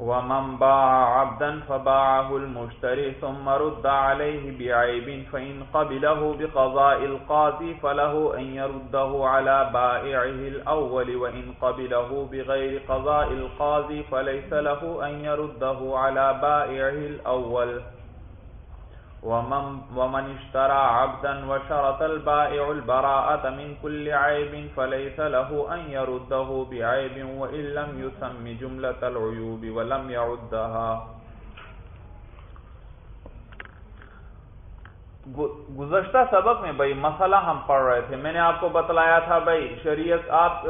ومن باع عبدا فباعه المشتري ثم رد عليه بعيب فإن قبله بقضاء القاضي فله أن يرده على بائعه الأول وإن قبله بغير قضاء القاضي فليس له أن يرده على بائعه الأول ومن ومن اشترى عبدا وشرط البائع البراءة من كل عيب فليس له أن يرده بعيب وإن لم يسم جملة العيوب ولم يعدها. گزشتہ سبق میں بھائی مسئلہ ہم پڑھ رہے تھے۔ میں نے آپ کو بتلایا تھا بھائی، شریعت آپ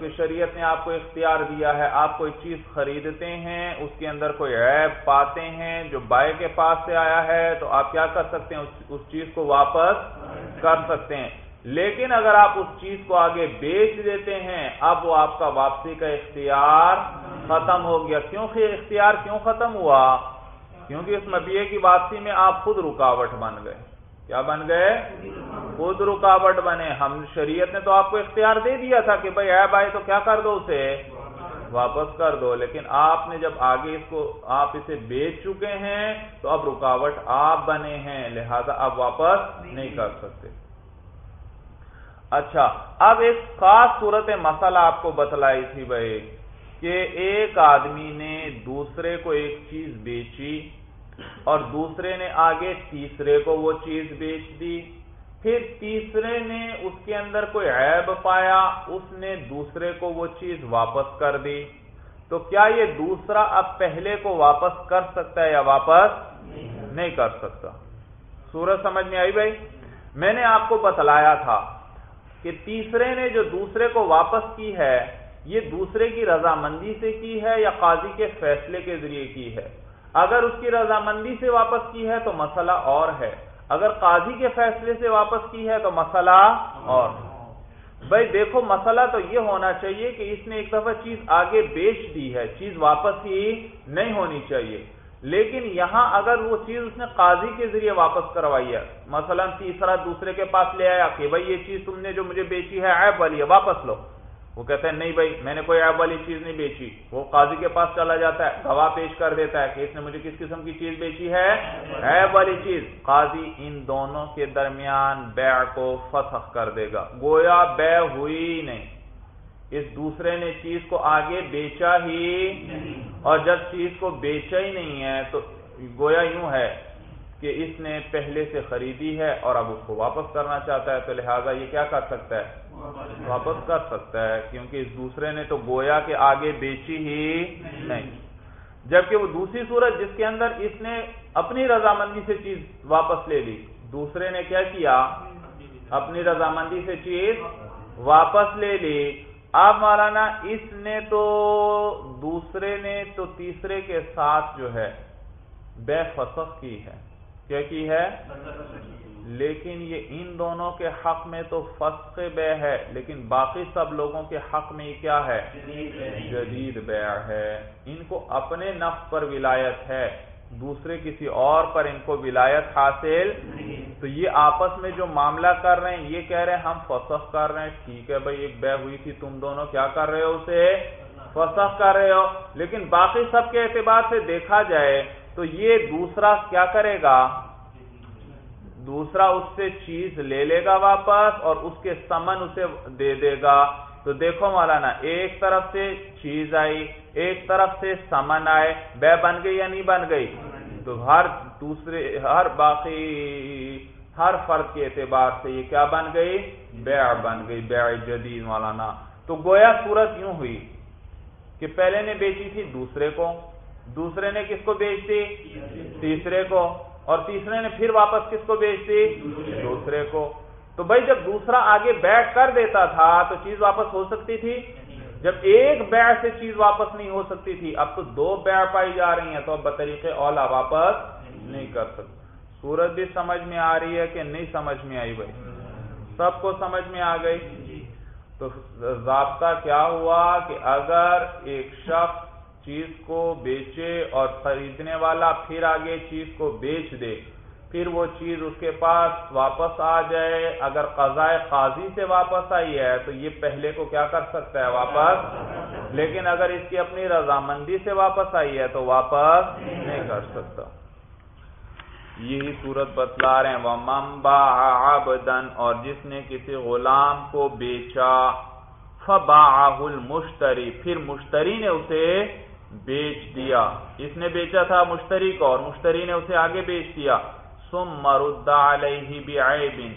کی شریعت نے آپ کو اختیار دیا ہے، آپ کوئی چیز خریدتے ہیں، اس کے اندر کوئی عیب پاتے ہیں جو بائے کے پاس سے آیا ہے، تو آپ کیا کر سکتے ہیں؟ اس چیز کو واپس کر سکتے ہیں۔ لیکن اگر آپ اس چیز کو آگے بیچ دیتے ہیں، اب وہ آپ کا واپسی کا اختیار ختم ہو گیا۔ کیوں اختیار کیوں ختم ہوا؟ کیونکہ اس مبیے کی واپسی میں آپ خود رکاوٹ بن گئے۔ کیا بن گئے؟ خود رکاوٹ بنے۔ ہم شریعت نے تو آپ کو اختیار دے دیا تھا کہ بھائی اے بھائی تو کیا کر دو اسے؟ واپس کر دو۔ لیکن آپ نے جب آگے اس کو آپ اسے بیچ چکے ہیں تو اب رکاوٹ آپ بنے ہیں۔ لہذا آپ واپس نہیں کر سکتے۔ اچھا اب ایک خاص صورت مسئلہ آپ کو بتلائی تھی بھائی کہ ایک آدمی نے دوسرے کو ایک چیز بیچی اور دوسرے نے آگے تیسرے کو وہ چیز بیچ دی۔ پھر تیسرے نے اس کے اندر کوئی عیب پایا، اس نے دوسرے کو وہ چیز واپس کر دی۔ تو کیا یہ دوسرا اب پہلے کو واپس کر سکتا ہے یا واپس نہیں کر سکتا؟ سورج سمجھ میں آئی بھائی؟ میں نے آپ کو بتلایا تھا کہ تیسرے نے جو دوسرے کو واپس کی ہے یہ دوسرے کی رضامندی سے کی ہے یا قاضی کے فیصلے کے ذریعے کی ہے؟ اگر اس کی رضامندی سے واپس کی ہے تو مسئلہ اور ہے۔ اگر قاضی کے فیصلے سے واپس کی ہے تو مسئلہ اور بھائی دیکھو، مسئلہ تو یہ ہونا چاہیے کہ اس نے ایک دفعہ چیز آگے بیچ دی ہے، چیز واپس ہی نہیں ہونی چاہیے۔ لیکن یہاں اگر وہ چیز اس نے قاضی کے ذریعے واپس کروائی ہے، مثلا تیسرا دوسرے کے پاس لے آیا کہ بھائی یہ چیز تم نے جو مجھے بیچی ہے، عیب والی ہے، واپس لو۔ وہ کہتے ہیں، نہیں بھائی، میں نے کوئی ایب والی چیز نہیں بیچی۔ وہ قاضی کے پاس چلا جاتا ہے، گواہ پیش کر دیتا ہے کہ اس نے مجھے کس قسم کی چیز بیچی ہے؟ ایب والی چیز۔ قاضی ان دونوں کے درمیان بیع کو فسخ کر دے گا۔ گویا بیع ہوئی نہیں۔ اس دوسرے نے چیز کو آگے بیچا ہی اور جب چیز کو بیچا ہی نہیں ہے، تو گویا یوں ہے کہ اس نے پہلے سے خریدی ہے اور اب اس کو واپس کرنا چاہتا ہے، تو لہٰذا یہ کیا کر سکتا ہے؟ واپس کر سکتا ہے، کیونکہ اس دوسرے نے تو گویا کے آگے بیچی ہی نہیں۔ جبکہ وہ دوسری صورت جس کے اندر اس نے اپنی رضامندی سے چیز واپس لے لی، دوسرے نے کیا کیا؟ اپنی رضامندی سے چیز واپس لے لی۔ اب مولانا، اس نے تو دوسرے نے تو تیسرے کے ساتھ جو ہے بے فسخ کی ہے۔ کیا کی ہے؟ لیکن یہ ان دونوں کے حق میں تو فسق بے ہے، لیکن باقی سب لوگوں کے حق میں یہ کیا ہے؟ جدید بیع ہے۔ ان کو اپنے نفس پر ولایت ہے، دوسرے کسی اور پر ان کو ولایت حاصل تو یہ آپس میں جو معاملہ کر رہے ہیں، یہ کہہ رہے ہیں ہم فسخ کر رہے ہیں۔ ٹھیک ہے بھائی، ایک بے ہوئی تھی، تم دونوں کیا کر رہے ہو اسے؟ فسخ کر رہے ہو۔ لیکن باقی سب کے اعتبار سے دیکھا جائے تو یہ دوسرا کیا کرے گا؟ دوسرا اس سے چیز لے لے گا واپس اور اس کے سمن اسے دے دے گا۔ تو دیکھو مولانا، ایک طرف سے چیز آئی، ایک طرف سے سمن آئے، بے بن گئی یا نہیں بن گئی؟ تو ہر دوسرے، ہر باقی، ہر فرد کے اعتبار سے یہ کیا بن گئی؟ بیع بن گئی بیع جدید مولانا۔ تو گویا صورت یوں ہوئی کہ پہلے نے بیچی تھی دوسرے کو۔ دوسرے نے کس کو بیچ دی؟ تیسرے کو۔ اور تیسرے نے پھر واپس کس کو بیچ دی؟ دوسرے کو۔ تو بھائی جب دوسرا آگے بیٹھ کر دیتا تھا تو چیز واپس ہو سکتی تھی؟ جب ایک بیع سے چیز واپس نہیں ہو سکتی تھی، اب تو دو بیع پائی جا رہی ہیں تو اب بطریق اولا واپس نہیں کر سکتے۔ سورج بھی سمجھ میں آ رہی ہے کہ نہیں سمجھ میں آئی بھائی؟ سب کو سمجھ میں آ گئی۔ تو ضابطہ کیا ہوا کہ اگر ایک شخص چیز کو بیچے اور خریدنے والا پھر آگے چیز کو بیچ دے، پھر وہ چیز اس کے پاس واپس آ جائے۔ اگر قضاء قاضی سے واپس آئی ہے تو یہ پہلے کو کیا کر سکتا ہے واپس؟ لیکن اگر اس کی اپنی رضامندی سے واپس آئی ہے تو واپس نہیں کر سکتا۔ یہی صورت بتلا رہے ہیں۔ وہ ممبا آبدن اور جس نے کسی غلام کو بیچا فبا المشتری پھر مشتری نے اسے بیچ دیا۔ اس نے بیچا تھا مشتری کو اور مشتری نے اسے آگے بیچ دیا۔ سم مرد علیہ بعیب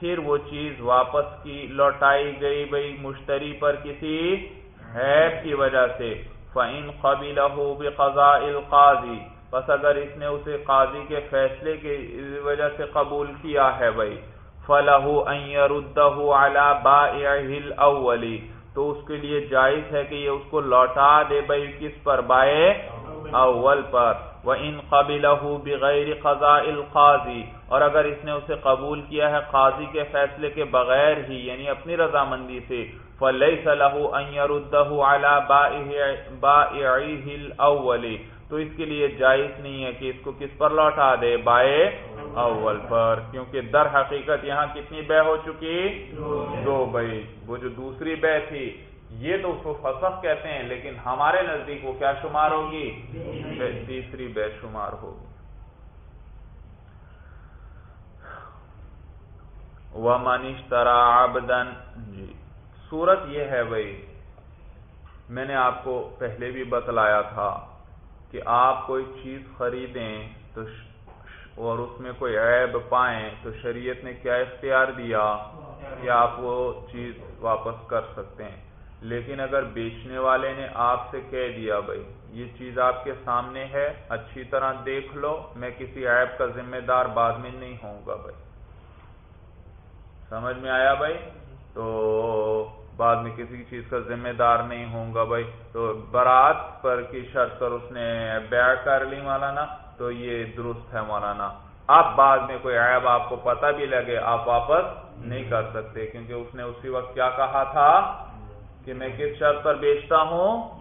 پھر وہ چیز واپس کی، لوٹائی گئی بھائی مشتری پر کسی حیب کی وجہ سے۔ فَإِن قَبِلَهُ بِقَضَاءِ الْقَاضِ بس اگر اس نے اسے قاضی کے فیصلے کی وجہ سے قبول کیا ہے بھائی فَلَهُ أَن يَرُدَّهُ عَلَى بَائِعِهِ الْأَوَّلِ۔ تو اس کے لیے جائز ہے کہ یہ اس کو لوٹا دے بھائی کس پر؟ بائے اول پر۔ وہ ان قبل بغیر قضاء القاضی اور اگر اس نے اسے قبول کیا ہے قاضی کے فیصلے کے بغیر ہی یعنی اپنی رضامندی سے فلئی صلاح ان الاول تو اس کے لیے جائز نہیں ہے کہ اس کو کس پر لوٹا دے، بائے اول پر، کیونکہ در حقیقت یہاں کتنی بے ہو چکی؟ دو بھائی، وہ جو دوسری بے تھی، یہ تو اس کو فسخ کہتے ہیں، لیکن ہمارے نزدیک وہ کیا شمار ہوگی؟ تیسری بے شمار ہوگی۔ وہ منیش ترا آبدن جی صورت یہ ہے بھائی، میں نے آپ کو پہلے بھی بتلایا تھا۔ کہ آپ کوئی چیز خریدیں تو اور اس میں کوئی عیب پائیں تو شریعت نے کیا اختیار دیا کہ آپ وہ چیز واپس کر سکتے ہیں۔ لیکن اگر بیچنے والے نے آپ سے کہہ دیا بھائی، یہ چیز آپ کے سامنے ہے، اچھی طرح دیکھ لو، میں کسی عیب کا ذمہ دار بعد میں نہیں ہوں گا بھائی۔ سمجھ میں آیا بھائی؟ تو بعد میں کسی چیز کا ذمہ دار نہیں ہوں گا بھائی۔ تو برات پر کی شرط پر اس نے بیع کر لی مولانا، تو یہ درست ہے مولانا۔ اب بعد میں کوئی عیب آپ کو پتہ بھی لگے، آپ واپس نہیں کر سکتے، کیونکہ اس نے اسی وقت کیا کہا تھا کہ میں کس شرط پر بیچتا ہوں؟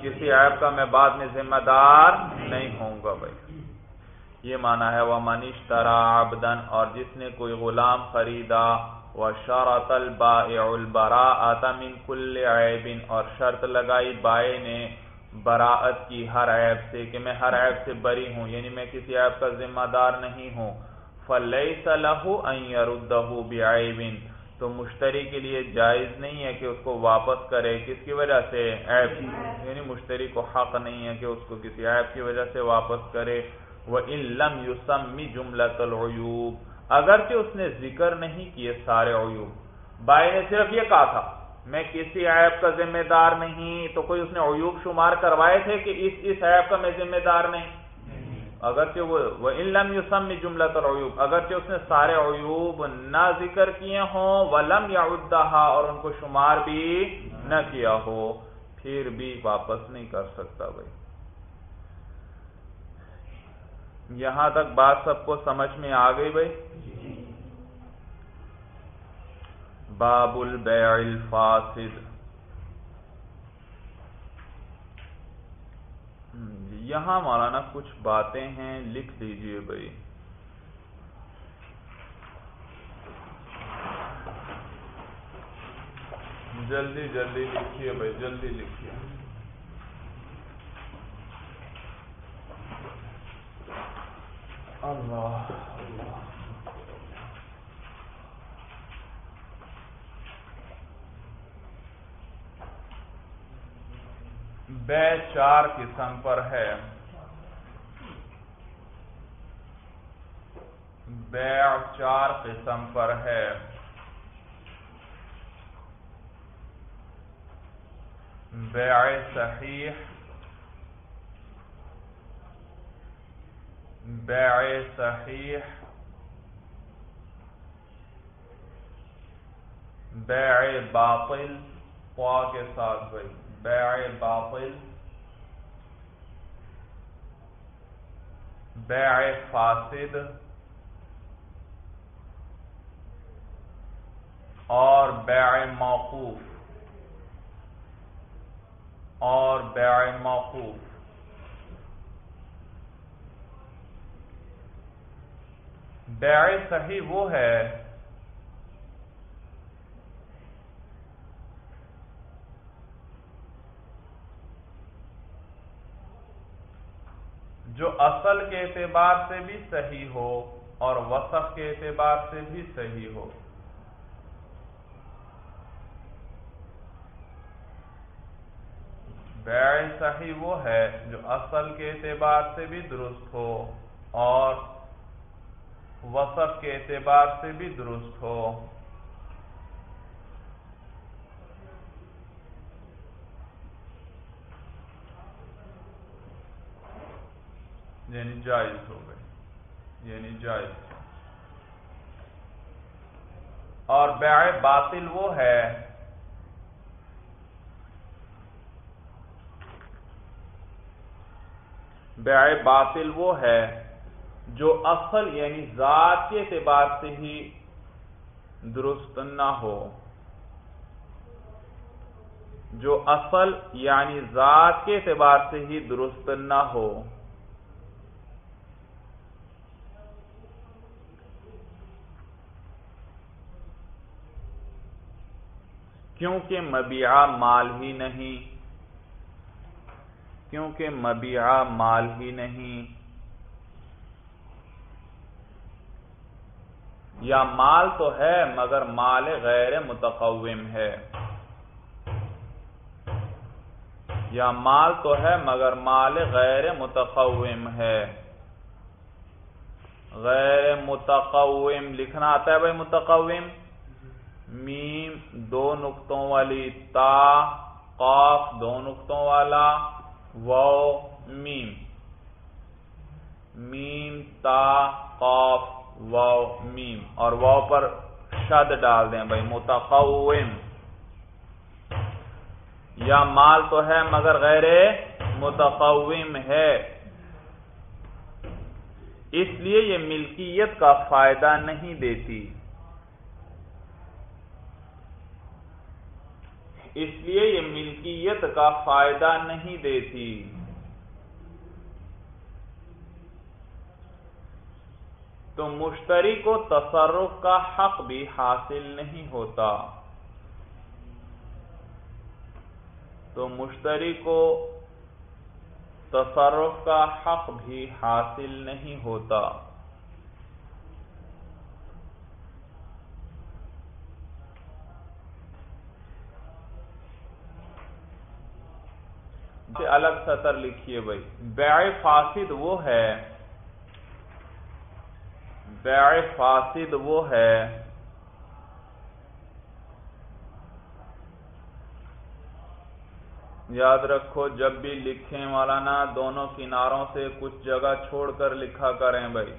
کسی عیب کا میں بعد میں ذمہ دار نہیں ہوں گا بھائی۔ یہ مانا ہے وہ منیش ترا آبدن اور جس نے کوئی غلام خریدا وہ شرط البا من کل عیب اور شرط لگائی بائے نے براعت کی ہر عیب سے کہ میں ہر عیب سے بری ہوں یعنی میں کسی عیب کا ذمہ دار نہیں ہوں۔ فلیس له ان يرده بعیب، تو مشتری کے لیے جائز نہیں ہے کہ اس کو واپس کرے، کس کی وجہ سے؟ عیب یعنی مشتری کو حق نہیں ہے کہ اس کو کسی عیب کی وجہ سے واپس کرے۔ وہ علم یوسمی جملت العیوب اگرچہ اس نے ذکر نہیں کیے سارے عیوب۔ بائی نے صرف یہ کہا تھا، میں کسی عیب کا ذمہ دار نہیں، تو کوئی اس نے عیوب شمار کروائے تھے کہ اس اس عیب کا میں ذمہ دار نہیں؟ اگرچہ وہ علم یوسم جملہ العیوب، اگرچہ اس نے سارے عیوب نہ ذکر کیے ہوں، ولم یا اور ان کو شمار بھی نہ کیا ہو، پھر بھی واپس نہیں کر سکتا بھائی۔ یہاں تک بات سب کو سمجھ میں آ گئی بھائی؟ باب البیع الفاسد۔ جی، یہاں مولانا کچھ باتیں ہیں، لکھ دیجیے بھائی۔ جلدی جلدی لکھیے بھائی، جلدی لکھیے۔ اللہ. بے چار قسم پر ہے۔ بیع چار قسم پر ہے۔ بیع صحیح بیع صحیح بیع باطل قوا کے ساتھ بھائی. بیع باطل بیع فاسد اور بیع موقوف اور بیع موقوف بیع صحیح وہ ہے جو اصل کے اعتبار سے بھی صحیح ہو اور وصف کے اعتبار سے بھی صحیح ہو۔ بیع صحیح وہ ہے جو اصل کے اعتبار سے بھی درست ہو اور وصف کے اعتبار سے بھی درست ہو۔ یعنی جائز ہو گئی۔ یعنی جائز۔ اور بیع باطل وہ ہے بیع باطل وہ ہے جو اصل یعنی ذات کے اعتبار سے ہی درست نہ ہو، جو اصل یعنی ذات کے اعتبار سے ہی درست نہ ہو۔ کیونکہ مبیعہ مال ہی نہیں، کیونکہ مبیعہ مال ہی نہیں۔ یا مال تو ہے مگر مال غیر متقوم ہے۔ یا مال تو ہے مگر مال غیر متقوم ہے۔ غیر متقوم لکھنا آتا ہے بھائی متقوم۔ میم دو نقطوں والی، تا، قاف دو نقطوں والا میم۔ میم، تا، قاف میم اور واؤ پر شد ڈال دیں بھائی، متقوم۔ یا مال تو ہے مگر غیر متقوم ہے۔ اس لیے یہ ملکیت کا فائدہ نہیں دیتی۔ اس لیے یہ ملکیت کا فائدہ نہیں دیتی۔ تو مشتری کو تصرف کا حق بھی حاصل نہیں ہوتا۔ تو مشتری کو تصرف کا حق بھی حاصل نہیں ہوتا۔ الگ سطر لکھیے بھائی۔ بیع فاسد وہ ہے بیع فاسد، وہ ہے۔ یاد رکھو، جب بھی لکھیں والا نا دونوں کناروں سے کچھ جگہ چھوڑ کر لکھا کریں بھائی۔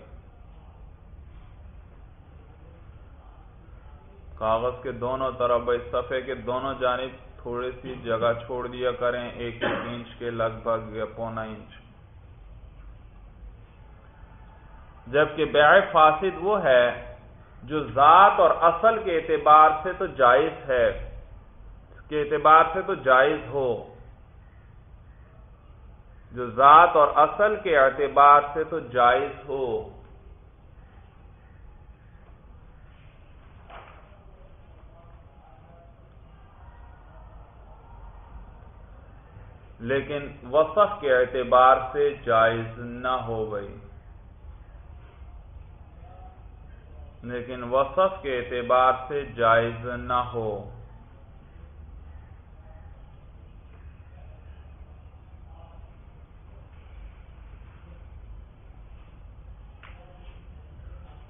کاغذ کے دونوں طرف بھائی، صفحے کے دونوں جانب تھوڑی سی جگہ چھوڑ دیا کریں ایک انچ کے لگ بھگ یا پونا انچ۔ جبکہ بیع فاسد وہ ہے جو ذات اور اصل کے اعتبار سے تو جائز ہے، کے اعتبار سے تو جائز ہو۔ جو ذات اور اصل کے اعتبار سے تو جائز ہو۔ لیکن وصف کے اعتبار سے جائز نہ ہو گئی لیکن وصف کے اعتبار سے جائز نہ ہو۔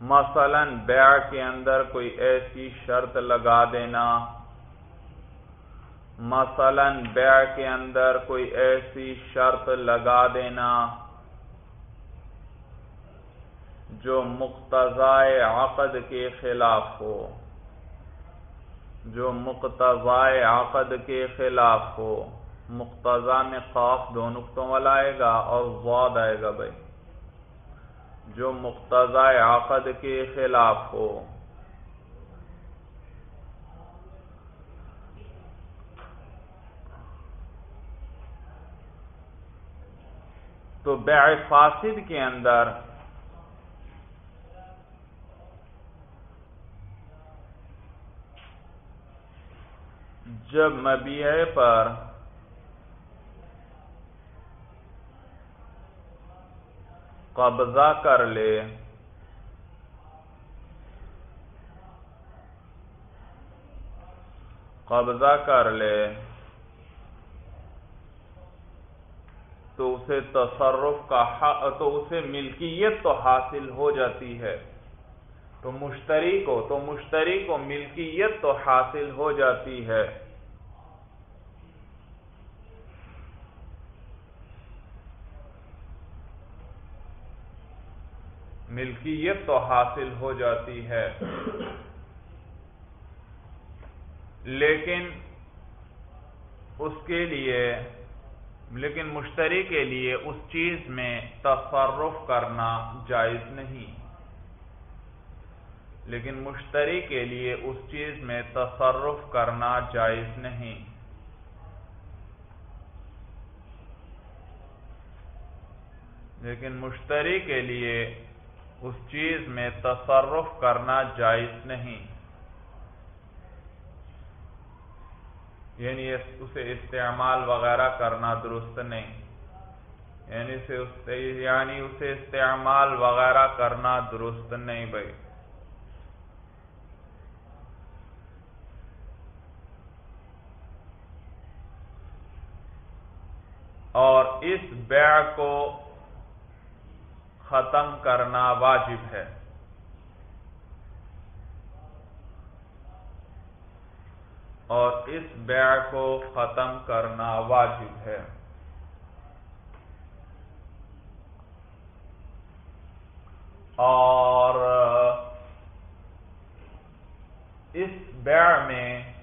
مثلا بیع کے اندر کوئی ایسی شرط لگا دینا۔ مثلا بیع کے اندر کوئی ایسی شرط لگا دینا۔ جو مقتضائے عقد کے خلاف ہو۔ جو مقتضائے عقد کے خلاف ہو۔ مقتضا میں خوف دو نقطوں والا آئے گا اور وعد آئے گا بھائی۔ جو مقتضائے عقد کے خلاف ہو۔ تو بیع فاسد کے اندر جب مبیع پر قبضہ کر لے، قبضہ کر لے، تو اسے تصرف کا حق تو اسے ملکیت تو حاصل ہو جاتی ہے۔ تو مشتری کو تو مشتری کو ملکیت تو حاصل ہو جاتی ہے۔ ملکیت تو حاصل ہو جاتی ہے۔ لیکن اس کے لیے، لیکن مشتری کے لیے اس چیز میں تصرف کرنا جائز نہیں۔ لیکن مشتری کے لیے اس چیز میں تصرف کرنا جائز نہیں۔ لیکن مشتری کے لیے اس چیز میں تصرف کرنا جائز نہیں۔ یعنی اسے استعمال وغیرہ کرنا درست نہیں۔ یعنی اسے یعنی اسے استعمال وغیرہ کرنا درست نہیں بھائی۔ اور اس بیع کو ختم کرنا واجب ہے۔ اور اس بیع کو ختم کرنا واجب ہے۔ اور اس بیع میں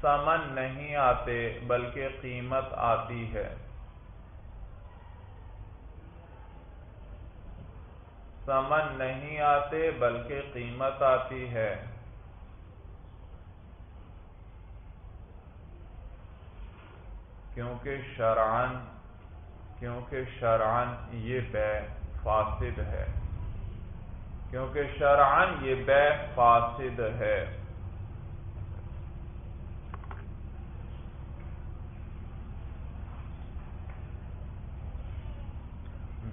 سمن نہیں آتے بلکہ قیمت آتی ہے۔ سمن نہیں آتے بلکہ قیمت آتی ہے۔ کیونکہ شرعن کیونکہ شرعن یہ بے فاسد ہے۔ کیونکہ شرعن یہ بے فاسد ہے۔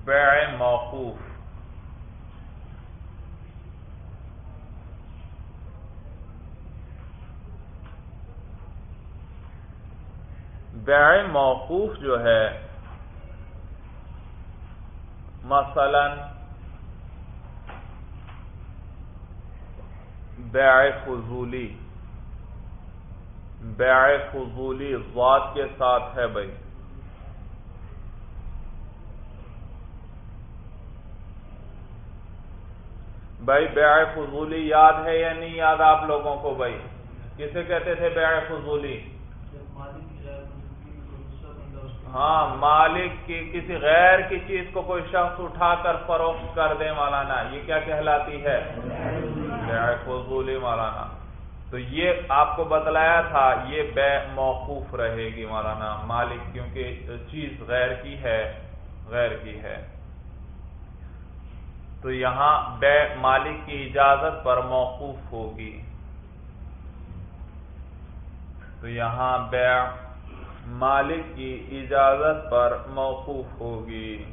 بیع موقوف۔ بیع موقوف جو ہے، مثلا بیع فضولی بیع فضولی ذات کے ساتھ ہے بھائی۔ بھائی بیع فضولی یاد ہے یا نہیں یاد آپ لوگوں کو بھائی؟ کسے کہتے تھے بیع فضولی؟ ہاں مالک کی کسی غیر کی چیز کو کوئی شخص اٹھا کر فروخت کر دے مولانا، یہ کیا کہلاتی ہے؟ فضولی مولانا۔ تو یہ آپ کو بتلایا تھا، یہ بے موقوف رہے گی مولانا، مالک کیونکہ چیز غیر کی ہے، غیر کی ہے۔ تو یہاں بے مالک کی اجازت پر موقوف ہوگی۔ تو یہاں بے مالک کی اجازت پر موقوف ہوگی۔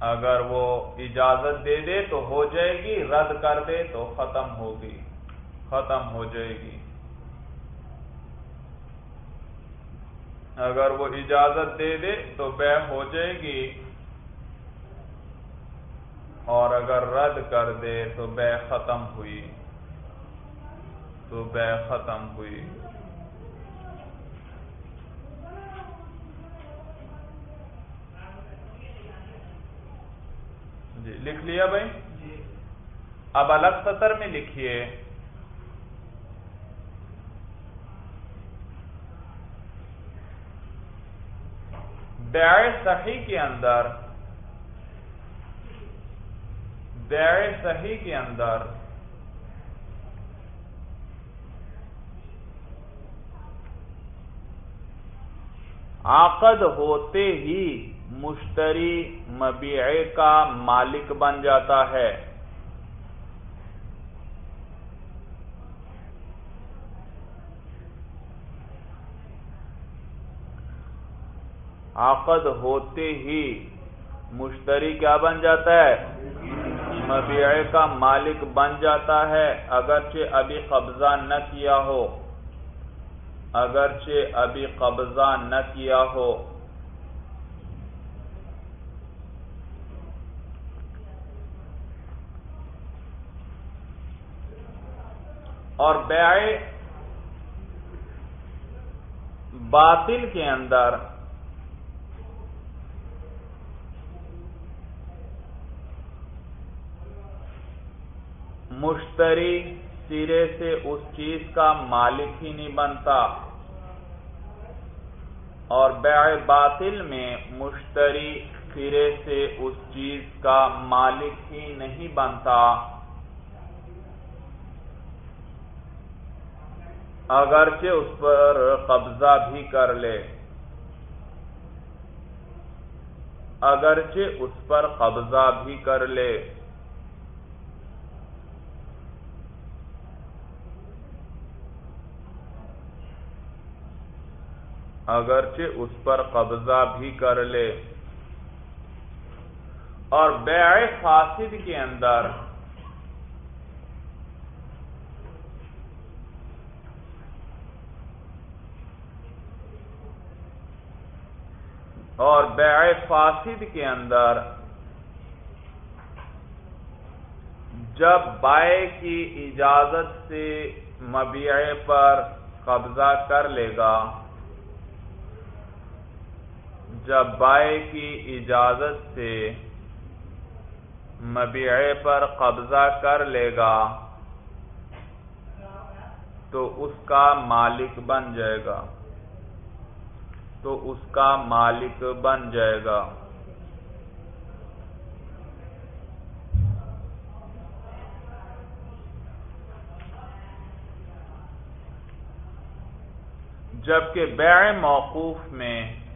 اگر وہ اجازت دے دے تو ہو جائے گی، رد کر دے تو ختم ہوگی، ختم ہو جائے گی۔ اگر وہ اجازت دے دے تو بے ہو جائے گی۔ اور اگر رد کر دے تو بے ختم ہوئی۔ تو بے ختم ہوئی۔ جی لکھ لیا بھائی؟ اب الگ سطر میں لکھیے۔ بیع صحیح کے اندر بیع صحیح کے اندر۔ عقد ہوتے ہی مشتری مبیعے کا مالک بن جاتا ہے۔ عقد ہوتے ہی مشتری کیا بن جاتا ہے؟ مبیعے کا مالک بن جاتا ہے، اگرچہ ابھی قبضہ نہ کیا ہو۔ اگرچہ ابھی قبضہ نہ کیا ہو۔ اور بیع باطل کے اندر مشتری سرے سے اس چیز کا مالک ہی نہیں بنتا۔ اور بیع باطل میں مشتری سرے سے اس چیز کا مالک ہی نہیں بنتا۔ اگرچہ اس پر قبضہ بھی کر لے۔ اگرچہ اس پر قبضہ بھی کر لے۔ اگرچہ اس پر قبضہ بھی کر لے۔ اور بیع فاسد کے اندر اور بیع فاسد کے اندر جب بائے کی اجازت سے مبیعے پر قبضہ کر لے گا۔ جب بائے کی اجازت سے مبیعے پر قبضہ کر لے گا، تو اس کا مالک بن جائے گا۔ تو اس کا مالک بن جائے گا۔ جبکہ بیع موقوف میں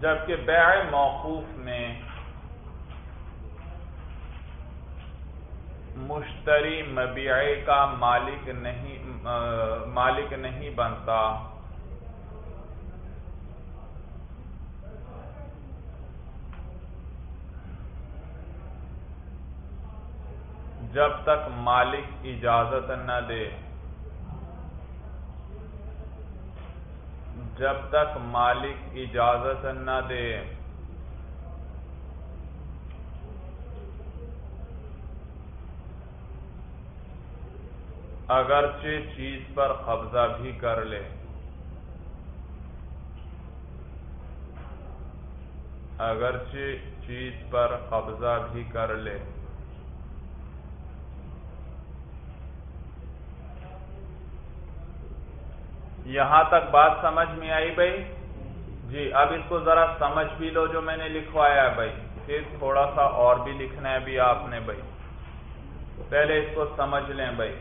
جبکہ بیع موقوف میں مشتری مبیعے کا مالک نہیں مالک نہیں بنتا۔ جب تک مالک اجازت نہ دے۔ جب تک مالک اجازت نہ دے۔ اگرچہ چیز پر قبضہ بھی کر لے۔ اگرچہ چیز پر قبضہ بھی کر لے۔ یہاں تک بات سمجھ میں آئی بھائی؟ جی اب اس کو ذرا سمجھ بھی لو جو میں نے لکھوایا ہے بھائی۔ پھر تھوڑا سا اور بھی لکھنا ہے ابھی آپ نے بھائی۔ پہلے اس کو سمجھ لیں بھائی۔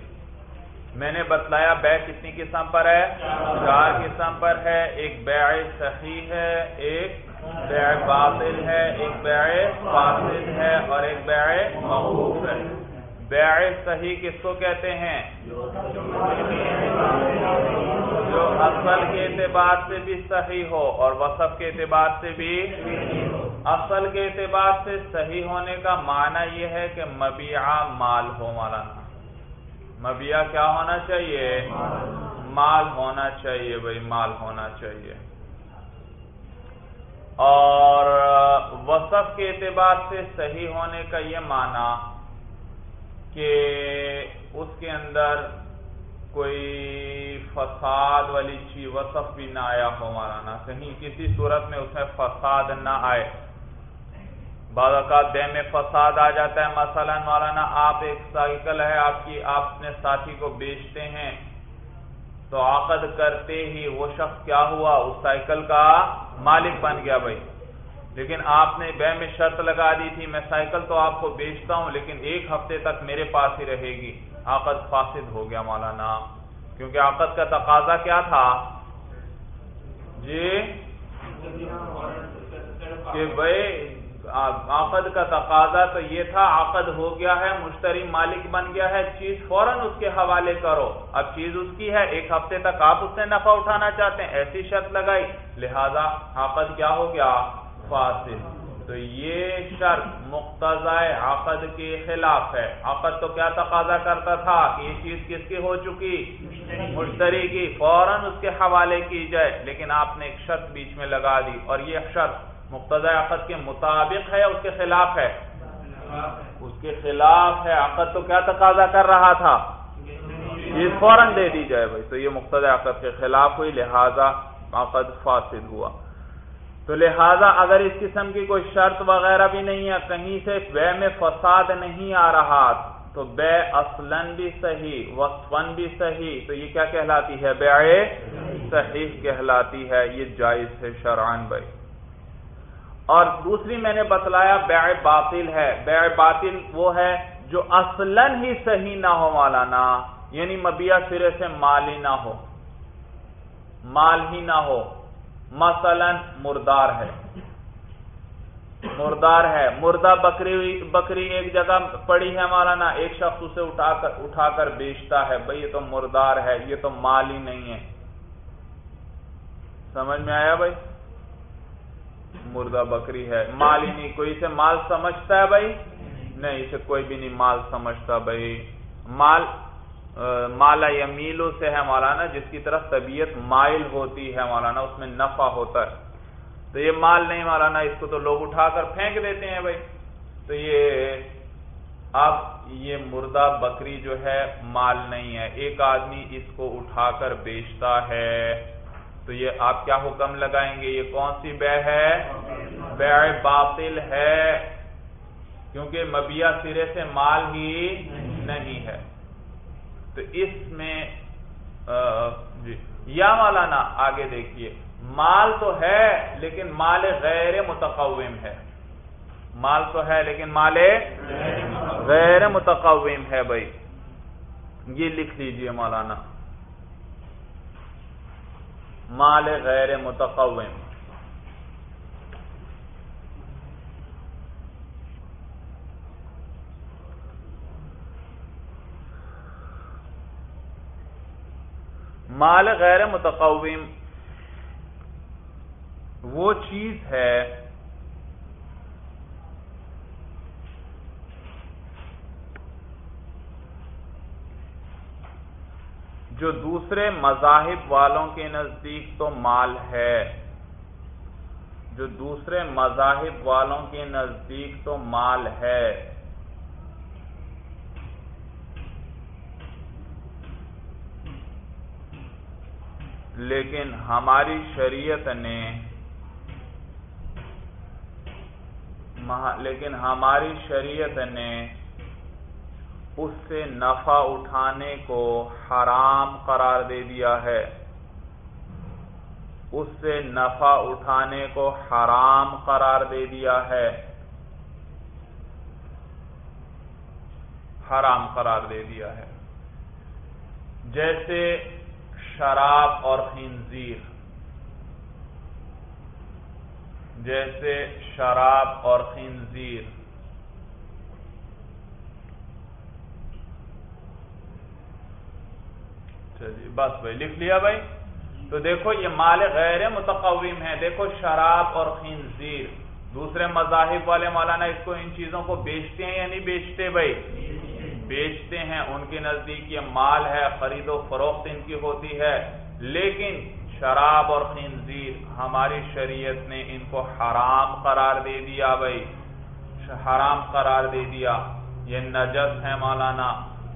میں نے بتلایا بیع کتنی قسم پر ہے؟ چار قسم پر ہے۔ ایک بیع صحیح ہے، ایک بیع باطل ہے، ایک بیع فاسد ہے اور ایک بیع محبوب ہے۔ بیع صحیح کس کو کہتے ہیں؟ جو اصل کے اعتبار سے بھی صحیح ہو اور وصف کے اعتبار سے بھی اصل کے اعتبار سے صحیح ہونے کا معنی یہ ہے کہ مبیعہ مال ہو مولانا مبیا کیا ہونا چاہیے؟ مال ہونا چاہیے، بھائی، مال ہونا چاہیے۔ اور وصف کے اعتبار سے صحیح ہونے کا یہ معنی کہ اس کے اندر کوئی فساد والی چیز، وصف بھی نہ آیا ہو مولانا، کہیں کسی صورت میں اس میں فساد نہ آئے۔ بعض اوقات دہ میں فساد آ جاتا ہے۔ مثلا مولانا، آپ ایک سائیکل ہے، آپ کی، آپ اپنے ساتھی کو بیچتے ہیں، تو عقد کرتے ہی وہ شخص کیا ہوا؟ اس سائیکل کا مالک بن گیا بھائی۔ لیکن آپ نے بے میں شرط لگا دی تھی، میں سائیکل تو آپ کو بیچتا ہوں، لیکن ایک ہفتے تک میرے پاس ہی رہے گی۔ عقد فاسد ہو گیا مولانا، کیونکہ عقد کا تقاضا کیا تھا؟ جی؟ کہ بھائی عقد کا تقاضا تو یہ تھا، عقد ہو گیا ہے، مشتری مالک بن گیا ہے، چیز فوراً اس کے حوالے کرو۔ اب چیز اس کی ہے، ایک ہفتے تک آپ اس سے نفع اٹھانا چاہتے ہیں، ایسی شرط لگائی۔ لہذا عقد کیا ہو گیا؟ فاصل تو یہ شرط مقتضى عقد کے خلاف ہے۔ عقد تو کیا تقاضا کرتا تھا کہ یہ چیز کس کی ہو چکی؟ مشتری کی، فوراً اس کے حوالے کی جائے۔ لیکن آپ نے ایک شرط بیچ میں لگا دی اور یہ شرط مقتض عقد کے مطابق ہے اس کے خلاف ہے؟ اس کے خلاف ہے۔ عقد تو کیا تقاضا کر رہا تھا؟ یہ فوراً دے دی جائے بھائی۔ تو یہ مقتض عقد کے خلاف ہوئی، لہذا عقد فاسد ہوا۔ تو لہذا اگر اس قسم کی کوئی شرط وغیرہ بھی نہیں ہے، کہیں سے بے میں فساد نہیں آ رہا، تو بے اصلن بھی صحیح وصفن بھی صحیح، تو یہ کیا کہلاتی ہے؟ بے صحیح کہلاتی ہے، یہ جائز ہے شرعان بھائی۔ اور دوسری میں نے بتلایا بیع باطل ہے۔ بیع باطل وہ ہے جو اصلاً ہی صحیح نہ ہو مولانا یعنی مبیا سرے سے مال ہی نہ ہو، مال ہی نہ ہو۔ مثلا مردار ہے۔ مردار ہے۔ مردہ بکری بکری ایک جگہ پڑی ہے مولانا، ایک شخص اسے اٹھا کر اٹھا کر بیچتا ہے۔ بھائی یہ تو مردار ہے، یہ تو مال ہی نہیں ہے۔ سمجھ میں آیا بھائی مردہ بکری ہے۔ مال ہی نہیں، کوئی اسے مال سمجھتا ہے بھائی نہیں، اسے کوئی بھی نہیں مال سمجھتا بھائی مال مالا یمیلو سے ہے مولانا، جس کی طرف طبیعت مائل ہوتی ہے مولانا، اس میں نفع ہوتا ہے۔ تو یہ مال نہیں مولانا، اس کو تو لوگ اٹھا کر پھینک دیتے ہیں بھائی۔ تو یہ اب یہ مردہ بکری جو ہے، مال نہیں ہے۔ ایک آدمی اس کو اٹھا کر بیچتا ہے۔ تو یہ آپ کیا حکم لگائیں گے؟ یہ کون سی بے ہے؟ بے باطل ہے۔ کیونکہ مبیا سرے سے مال ہی نہیں ہے۔ تو اس میں جی یا مولانا آگے دیکھیے، مال تو ہے لیکن مال غیر متقوم ہے۔ مال تو ہے لیکن مال غیر متقوم ہے بھائی۔ یہ لکھ لیجیے مولانا۔ مال غیر متقوم۔ مال غیر متقوم۔ وہ چیز ہے جو دوسرے مذاہب والوں کے نزدیک تو مال ہے۔ جو دوسرے مذاہب والوں کے نزدیک تو مال ہے۔ لیکن ہماری شریعت نے لیکن ہماری شریعت نے اس سے نفع اٹھانے کو حرام قرار دے دیا ہے۔ اس سے نفع اٹھانے کو حرام قرار دے دیا ہے۔ حرام قرار دے دیا ہے۔ جیسے شراب اور خنزیر۔ جیسے شراب اور خنزیر۔ اچھا جی بس بھائی، لکھ لیا بھائی۔ تو دیکھو، یہ مال غیر متقویم ہے۔ دیکھو، شراب اور خنزیر۔ دوسرے مذاہب والے مولانا اس کو ان چیزوں کو بیچتے ہیں یا نہیں بیچتے بھائی؟ بیچتے ہیں، ان کے نزدیک یہ مال ہے، خرید و فروخت ان کی ہوتی ہے، لیکن شراب اور خنزیر ہماری شریعت نے ان کو حرام قرار دے دیا بھائی۔ حرام قرار دے دیا۔ یہ نجس ہے مولانا،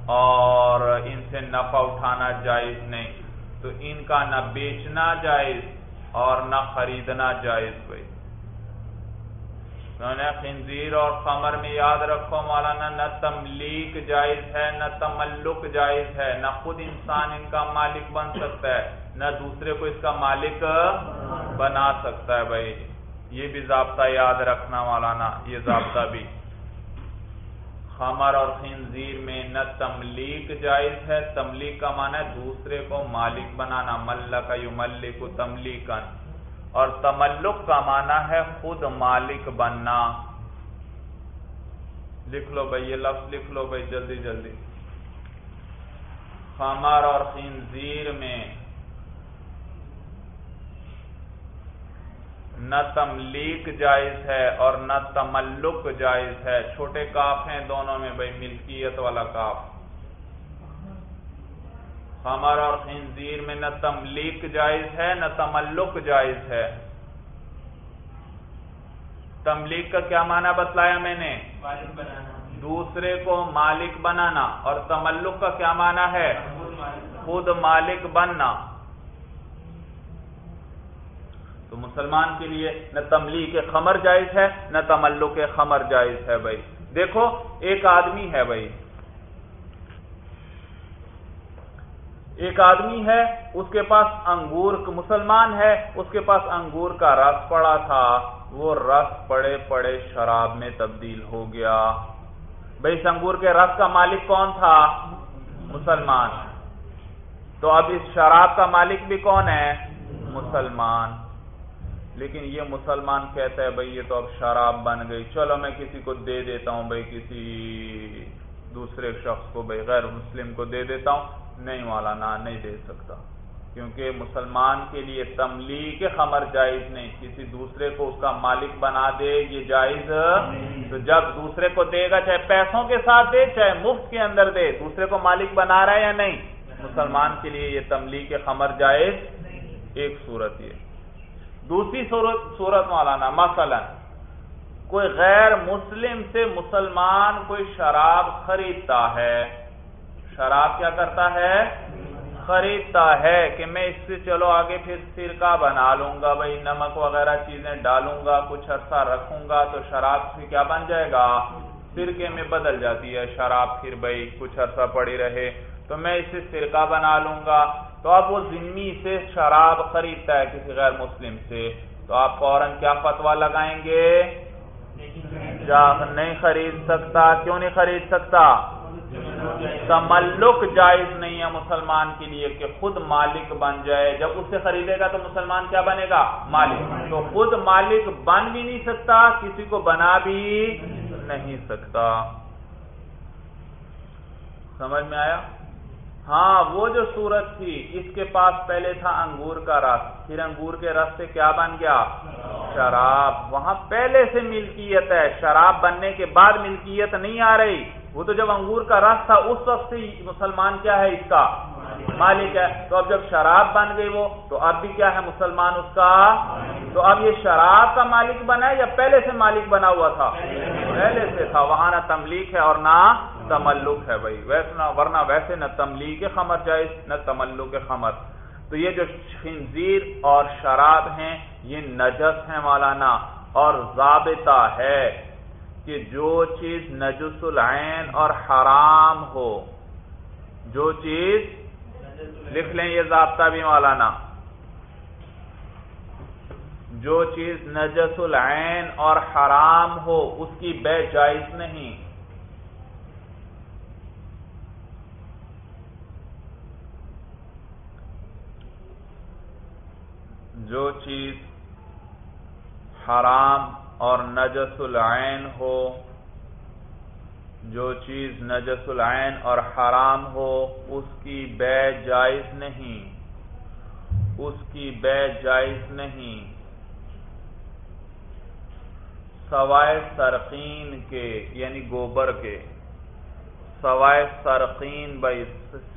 اور ان سے نفع اٹھانا جائز نہیں۔ تو ان کا نہ بیچنا جائز اور نہ خریدنا جائز بھائی۔ خنزیر اور خمر میں یاد رکھو، مولانا، نہ تملیک جائز ہے، نہ تملک جائز ہے، نہ خود انسان ان کا مالک بن سکتا ہے، نہ دوسرے کو اس کا مالک بنا سکتا ہے بھائی۔ یہ بھی ضابطہ یاد رکھنا مولانا، یہ ضابطہ بھی۔ خمر اور خنزیر میں نہ تملیک جائز ہے، تملیک کا معنی ہے دوسرے کو مالک بنانا ملک یملک تملیکن اور تملک کا معنی ہے خود مالک بننا۔ لکھ لو بھائی، یہ لفظ لکھ لو بھائی، جلدی جلدی۔ خمر اور خنزیر میں نہ تملیک جائز ہے اور نہ تملک جائز ہے۔ چھوٹے کاف ہیں دونوں میں بھائی، ملکیت والا کاف۔ خمر اور خنزیر میں نہ تملیک جائز ہے نہ تملک جائز ہے۔ تملیک کا کیا معنی بتلایا میں نے؟ دوسرے کو مالک بنانا۔ اور تملک کا کیا معنی ہے؟ خود مالک بننا۔ تو مسلمان کے لیے نہ تملی کے خمر جائز ہے نہ تملک کے خمر جائز ہے بھائی۔ دیکھو ایک آدمی ہے بھائی۔ ایک آدمی ہے، اس کے پاس انگور مسلمان ہے، اس کے پاس انگور کا رس پڑا تھا۔ وہ رس پڑے پڑے شراب میں تبدیل ہو گیا۔ بھائی، اس انگور کے رس کا مالک کون تھا؟ مسلمان۔ تو اب اس شراب کا مالک بھی کون ہے؟ مسلمان۔ لیکن یہ مسلمان کہتا ہے، بھائی، یہ تو اب شراب بن گئی۔ چلو، میں کسی کو دے دیتا ہوں، بھائی، کسی دوسرے شخص کو، بھائی، غیر مسلم کو دے دیتا ہوں۔ نہیں مولانا نہیں دے سکتا۔ کیونکہ مسلمان کے لیے تملی کے خمر جائز نہیں۔ کسی دوسرے کو اس کا مالک بنا دے یہ جائز تو جب دوسرے کو دے گا چاہے پیسوں کے ساتھ دے چاہے مفت کے اندر دے دوسرے کو مالک بنا رہا ہے یا نہیں؟ مسلمان کے لیے یہ تملی کے خمر جائز ایک صورت یہ۔ دوسری صورت صورت مولانا مثلا کوئی غیر مسلم سے مسلمان کوئی شراب خریدتا ہے شراب کیا کرتا ہے؟ خریدتا ہے کہ میں اس سے چلو آگے پھر سرکہ بنا لوں گا، بھائی نمک وغیرہ چیزیں ڈالوں گا، کچھ عرصہ رکھوں گا تو شراب سے کیا بن جائے گا؟ سرکے میں بدل جاتی ہے شراب پھر، بھائی کچھ عرصہ پڑی رہے تو میں اسے سرکہ بنا لوں گا۔ تو اب وہ ذمی سے شراب خریدتا ہے کسی غیر مسلم سے۔ تو آپ فوراً کیا فتوا لگائیں گے؟ نہیں خرید سکتا، کیوں نہیں خرید سکتا؟ تملک جائز نہیں ہے مسلمان کے لیے کہ خود مالک بن جائے۔ جب اس سے خریدے گا تو مسلمان کیا بنے گا؟ مالک۔ تو خود مالک بن بھی نہیں سکتا، کسی کو بنا بھی نہیں سکتا۔ سمجھ میں آیا؟ ہاں وہ جو صورت تھی، اس کے پاس پہلے تھا انگور کا رس۔ پھر انگور کے رس سے کیا بن گیا؟ شراب، وہاں پہلے سے ملکیت ہے۔ شراب بننے کے بعد ملکیت نہیں آ رہی۔ وہ تو جب انگور کا رس تھا، اس وقت سے مسلمان کیا ہے اس کا؟ مالک ہے۔ تو اب جب شراب بن گئی وہ، تو اب بھی کیا ہے مسلمان اس کا؟ تو اب یہ شراب کا مالک بنا ہے یا پہلے سے مالک بنا ہوا تھا؟ پہلے سے تھا۔ وہاں نہ تملیک ہے اور نہ تملک ہے بھائی۔ ویسے ورنہ ویسے نہ تملیغ خمر جائز، نہ تملک خمر۔ تو یہ جو خنزیر اور شراب ہیں، یہ نجس ہیں مولانا، اور ضابطہ ہے کہ جو چیز نجس العین اور حرام ہو، جو چیز لکھ لیں یہ ضابطہ بھی مولانا۔ جو چیز نجس العین اور حرام ہو، اس کی بے جائز نہیں۔ جو چیز حرام اور نجس العین ہو، جو چیز نجس العین اور حرام ہو، اس کی بے جائز نہیں۔ اس کی بے جائز نہیں۔ سوائے سرقین کے یعنی گوبر کے۔ سوائے سرقین بھائی،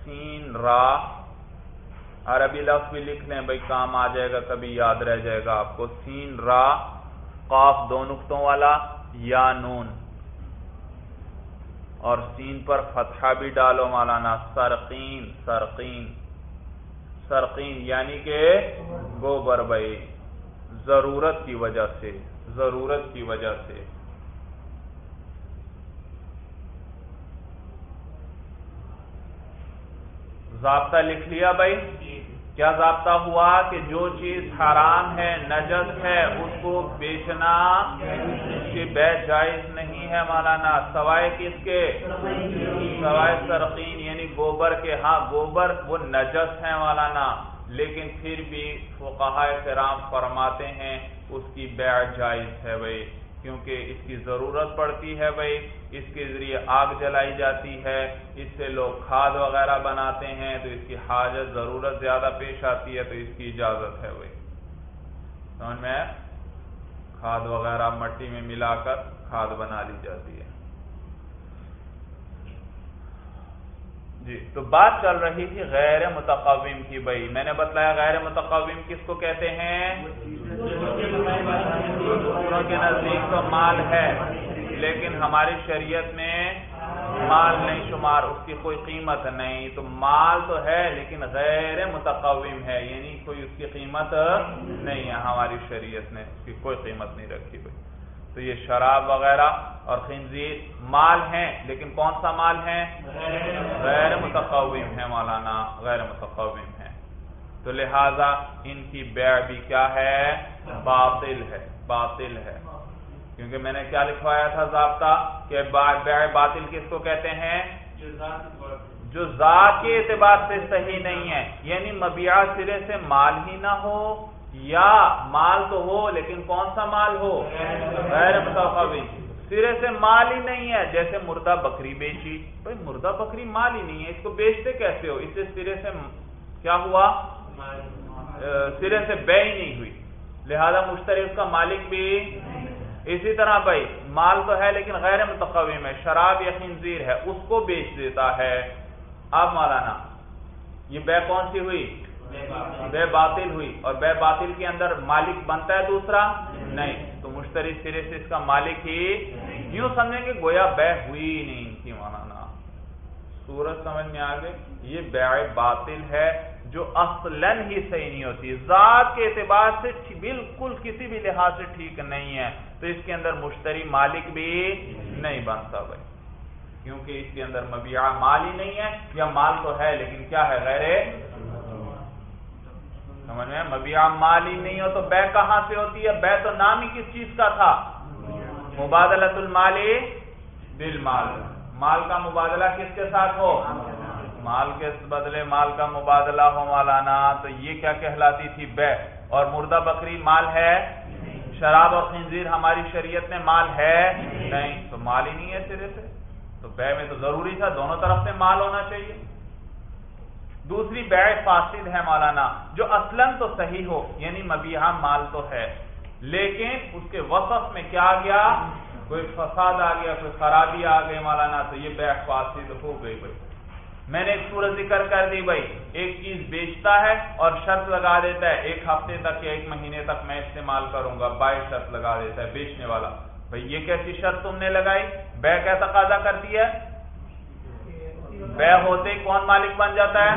سین را عربی لفظ بھی لکھ لیں بھائی کام آ جائے گا، کبھی یاد رہ جائے گا۔ آپ کو سین، را، قاف دو نقطوں والا، یا نون۔ اور سین پر فتحہ بھی ڈالو مولانا، سرقین سرقین۔ سرقین یعنی کہ گوبر بھائی ضرورت کی وجہ سے، ضرورت کی وجہ سے۔ ضابطہ لکھ لیا بھائی؟ کیا ضابطہ ہوا کہ جو چیز حرام ہے نجس ہے اس کو بیچنا اس کی بے جائز نہیں ہے مولانا؟ سوائے کس کے؟ سوائے سرقین یعنی گوبر کے۔ ہاں گوبر وہ نجس ہے مولانا لیکن پھر بھی فقہ کرام فرماتے ہیں اس کی بیع جائز ہے بھائی۔ کیونکہ اس کی ضرورت پڑتی ہے بھائی، اس کے ذریعے آگ جلائی جاتی ہے، اس سے لوگ کھاد وغیرہ بناتے ہیں، تو اس کی حاجت ضرورت زیادہ پیش آتی ہے، تو اس کی اجازت ہے بھائی۔ سمجھ میں کھاد وغیرہ مٹی میں ملا کر کھاد بنا لی جاتی ہے۔ جی تو بات چل رہی تھی غیر متقوم کی بھائی۔ میں نے بتلایا غیر متقوم کس کو کہتے ہیں؟ دوسروں کے نزدیک تو مال ہے، لیکن ہماری شریعت میں مال نہیں شمار، اس کی کوئی قیمت نہیں۔ تو مال تو ہے، لیکن غیر متقوم ہے یعنی کوئی اس کی قیمت نہیں ہے۔ ہماری شریعت نے اس کی کوئی قیمت نہیں رکھی بھائی تو یہ شراب وغیرہ اور خنزیر مال ہیں، لیکن کون سا مال ہے؟ غیر متقوم ہے، مولانا، غیر متقوم تو لہذا ان کی بیع بھی کیا ہے؟ باطل ہے باطل ہے۔ کیونکہ میں نے کیا لکھوایا تھا ضابطہ کہ بیع باطل کس کو کہتے ہیں؟ جو ذات کے اعتبار سے صحیح نہیں ہے یعنی مبیع سرے سے مال ہی نہ ہو یا مال تو ہو لیکن کون سا مال ہو؟ غیر سرے سے مال ہی نہیں ہے جیسے مردہ بکری بیچی۔ بھائی مردہ بکری مال ہی نہیں ہے اس کو بیچتے کیسے ہو؟ اس سے سرے سے کیا ہوا؟ سرے سے بے ہی نہیں ہوئی۔ لہذا مشتری اس کا مالک بھی اسی طرح بھائی، مال تو ہے لیکن غیر متقویم ہے، شراب یا خنزیر ہے، اس کو بیچ دیتا ہے۔ اب مولانا، یہ بے کون سی ہوئی؟ بے باطل ہوئی۔ اور بے باطل کے اندر مالک بنتا ہے دوسرا؟ نہیں۔ تو مشتری سرے سے اس کا مالک ہی یوں سمجھیں گے گویا بے ہوئی نہیں تھی مولانا۔ سورج سمجھ میں آگے یہ بے باطل ہے۔ جو اصلاً ہی صحیح نہیں ہوتی، ذات کے اعتبار سے بالکل کسی بھی لحاظ سے ٹھیک نہیں ہے۔ تو اس کے اندر مشتری مالک بھی نہیں بنتا بھائی۔ کیونکہ اس کے اندر مبیع مال ہی نہیں ہے، یا مال تو ہے، لیکن کیا ہے؟ غیر سمجھ میں؟ مبیع مال ہی نہیں ہو تو بے کہاں سے ہوتی ہے؟ بے تو نام ہی کس چیز کا تھا؟ مبادلت المالی بالمال۔ مال کا مبادلہ کس کے ساتھ ہو؟ مال کے بدلے مال کا مبادلہ ہو مالانا تو یہ کیا کہلاتی تھی؟ بے۔ اور مردہ بکری مال ہے؟ شراب اور خنزیر ہماری شریعت میں مال ہے؟ نہیں۔ تو مال ہی نہیں ہے سرے سے۔ تو بے میں تو ضروری تھا، دونوں طرف سے مال ہونا چاہیے۔ دوسری بے فاسد ہے مولانا، جو اصلا تو صحیح ہو یعنی مبیحہ مال تو ہے۔ لیکن اس کے وصف میں کیا گیا؟ کوئی فساد آ گیا، کوئی خرابی آ گئی مولانا، تو یہ بے فاسد ہو گئی بھائی۔ میں نے ایک صورت ذکر کر دی بھائی، ایک چیز بیچتا ہے اور شرط لگا دیتا ہے، ایک ہفتے تک یا ایک مہینے تک میں استعمال کروں گا بائی شرط لگا دیتا ہے، بیچنے والا۔ بھائی، یہ کیسی شرط تم نے لگائی؟ بے کیا تقاضا کرتی ہے؟ بے ہوتے ہی کون مالک بن جاتا ہے؟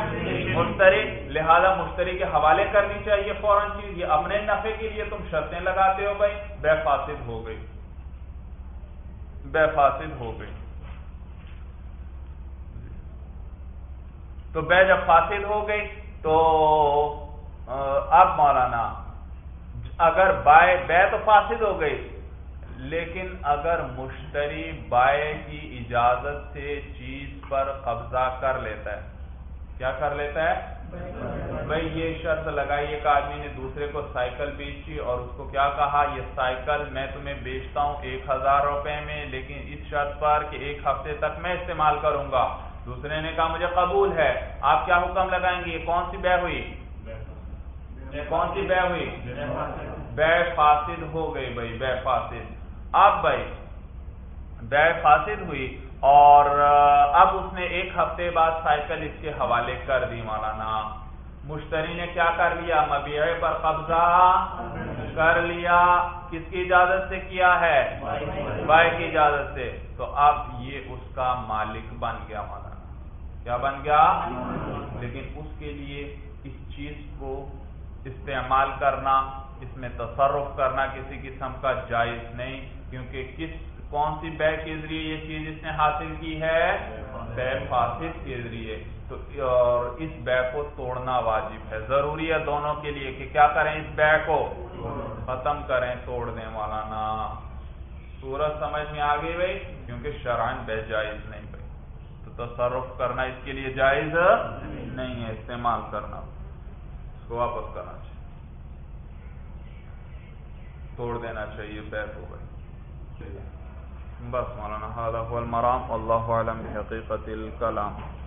مشتری۔ لہذا مشتری کے حوالے کرنی چاہیے فوراً چیز۔ یہ اپنے نفے کے لیے تم شرطیں لگاتے ہو بھائی۔ بے فاسد ہو گئی۔ بے فاسد ہو گئی۔ تو بے جب فاصل ہو گئی تو اب مولانا، اگر بائے بے تو فاصل ہو گئی، لیکن اگر مشتری بائے کی اجازت سے چیز پر قبضہ کر لیتا ہے، کیا کر لیتا ہے؟ بھائی، یہ شرط لگائی ایک آدمی نے دوسرے کو سائیکل بیچی اور اس کو کیا کہا؟ یہ سائیکل میں تمہیں بیچتا ہوں ایک ہزار روپے میں، لیکن اس شرط پر کہ ایک ہفتے تک میں استعمال کروں گا۔ دوسرے نے کہا مجھے قبول ہے آپ کیا حکم لگائیں گے؟ کون سی بے ہوئی؟ کون سی بے ہوئی؟ بے فاسد۔ ہو گئی بھائی بے فاسد۔ اب بھائی بے فاسد ہوئی اور اب اس نے ایک ہفتے بعد سائیکل اس کے حوالے کر دی مولانا۔ مشتری نے کیا کر لیا؟ مبیع پر قبضہ کر لیا۔ کس کی اجازت سے کیا ہے؟ بائی کی اجازت سے۔ تو اب یہ اس کا مالک بن گیا مولانا۔ کیا بن گیا؟ لیکن اس کے لیے اس چیز کو استعمال کرنا، اس میں تصرف کرنا کسی قسم کا جائز نہیں، کیونکہ کس، کون سی بے کے ذریعے یہ چیز اس نے حاصل کی ہے؟ بے فاسد کے ذریعے۔ تو، اور اس بے کو توڑنا واجب ہے۔ ضروری ہے دونوں کے لیے کہ کیا کریں اس بے کو؟ ختم کریں توڑ دیں مولانا سورج سمجھ میں آ گئی بھائی؟ کیونکہ شرائن بے جائز نہیں۔ تصرف کرنا اس کے لیے جائز نہیں ہے، استعمال کرنا۔ اس کو واپس کرنا چاہیے۔ توڑ دینا چاہیے بیت ہو گئی بس مولانا هو المرام والله عالم حقیقت الکلام۔